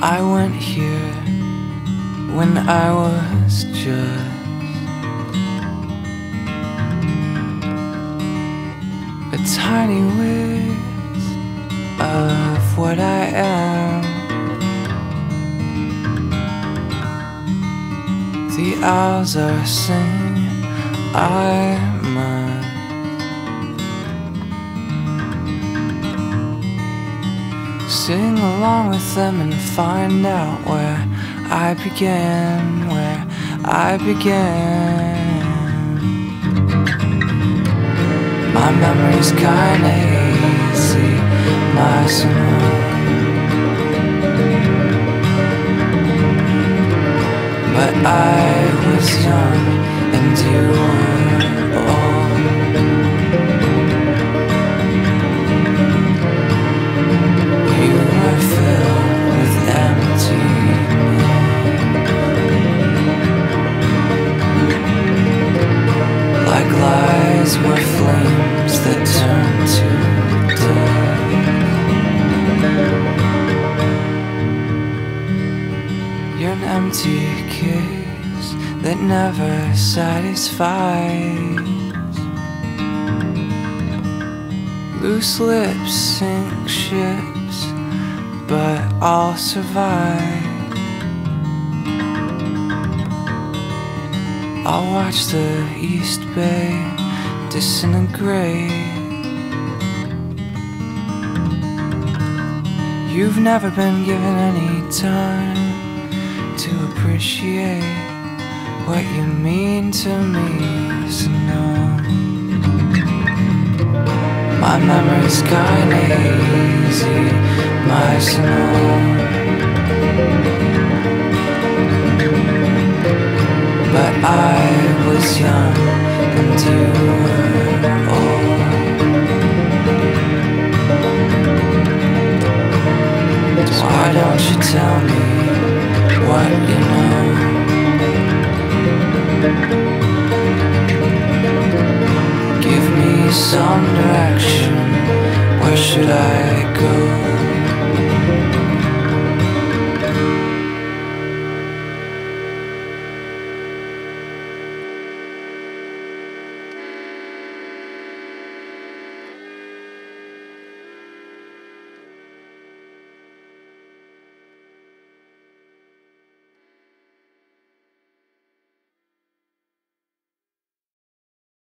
I went here when I was just a tiny whiz of what I am. The owls are singing, I must sing along with them and find out where I began, where I began. My memory's kinda hazy, nice and. But I was young and you were were flames that turn to dust. You're an empty case that never satisfies. Loose lips sink ships, but I'll survive. I'll watch the East Bay disintegrate. You've never been given any time to appreciate what you mean to me, so. My memory's kinda hazy, my snow. But I was young and you were old. So why don't you tell me what you know? Give me some direction. Where should I go?